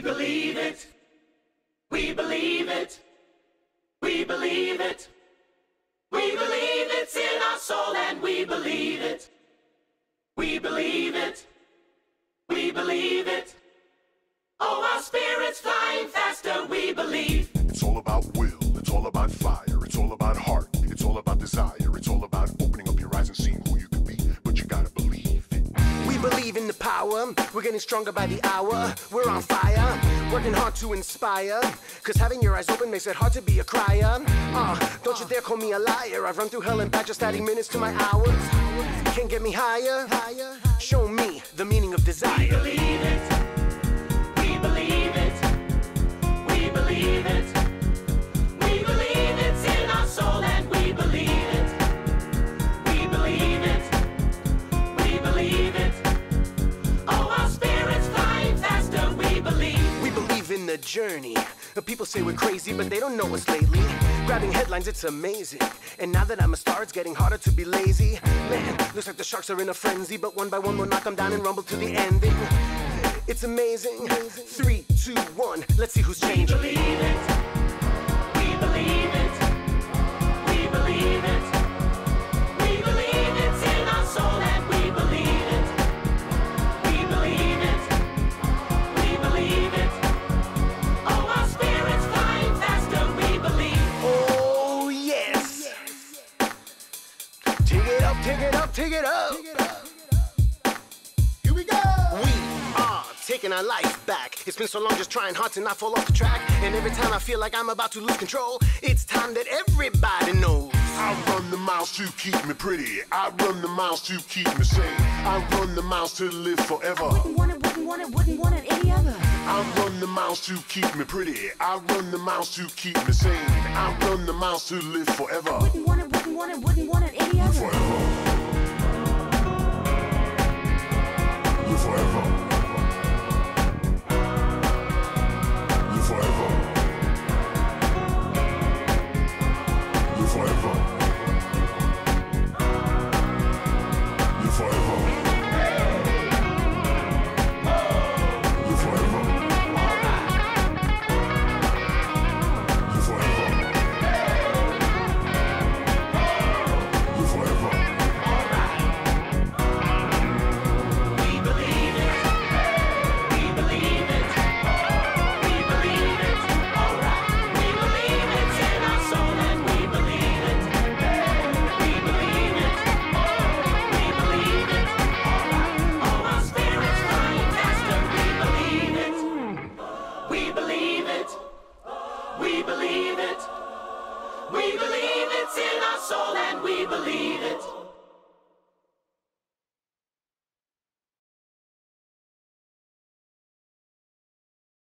We believe it. We believe it. We believe it. We believe it's in our soul and we believe it. We believe it. We believe it. Oh, our spirit's flying faster, we believe. It's all about will, believe in the power, we're getting stronger by the hour. We're on fire, working hard to inspire. Cause having your eyes open makes it hard to be a crier. Uh, don't you dare call me a liar. I've run through hell and back just adding minutes to my hours. Can't get me higher. Show me the meaning of desire. The journey. People say we're crazy, but they don't know us lately. Grabbing headlines, it's amazing. And now that I'm a star, it's getting harder to be lazy. Man, looks like the sharks are in a frenzy, but one by one we'll knock them down and rumble to the ending. It's amazing. Three, two, one. Let's see who's changing. Up, take it up, take it up. Here we go. We are taking our life back. It's been so long just trying hard to not fall off the track. And every time I feel like I'm about to lose control, it's time that everybody knows. I run the miles to keep me pretty. I run the miles to keep me sane. I run the miles to live forever. Wouldn't want it, wouldn't want it, wouldn't want it any other. I run the miles to keep me pretty. I run the miles to keep me sane. I run the miles to live forever. Wouldn't want it, wouldn't want it, wouldn't want it any other. Forever. Believe it. We believe it's in our soul and we believe it.